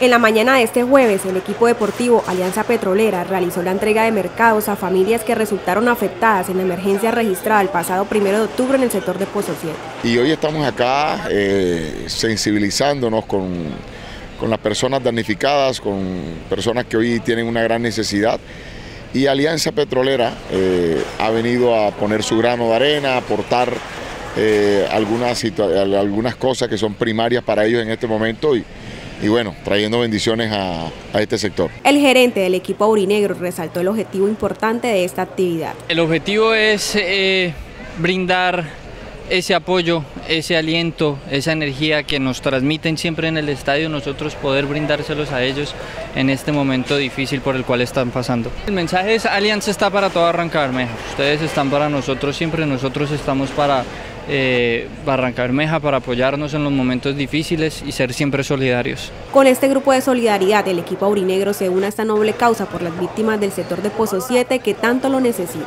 En la mañana de este jueves, el equipo deportivo Alianza Petrolera realizó la entrega de mercados a familias que resultaron afectadas en la emergencia registrada el pasado primero de octubre en el sector de Pozo 7. Y hoy estamos acá eh, sensibilizándonos con, con las personas damnificadas, con personas que hoy tienen una gran necesidad. Y Alianza Petrolera eh, ha venido a poner su grano de arena, aportar eh, algunas, algunas cosas que son primarias para ellos en este momento. Y, y bueno, trayendo bendiciones a, este sector. El gerente del equipo aurinegro resaltó el objetivo importante de esta actividad. El objetivo es eh, brindar ese apoyo, ese aliento, esa energía que nos transmiten siempre en el estadio, nosotros poder brindárselos a ellos en este momento difícil por el cual están pasando. El mensaje es Alianza está para todo arrancar, ustedes están para nosotros siempre, nosotros estamos para eh, Barranca Bermeja para apoyarnos en los momentos difíciles y ser siempre solidarios. Con este grupo de solidaridad, el equipo aurinegro se une a esta noble causa por las víctimas del sector de Pozo 7 que tanto lo necesitan.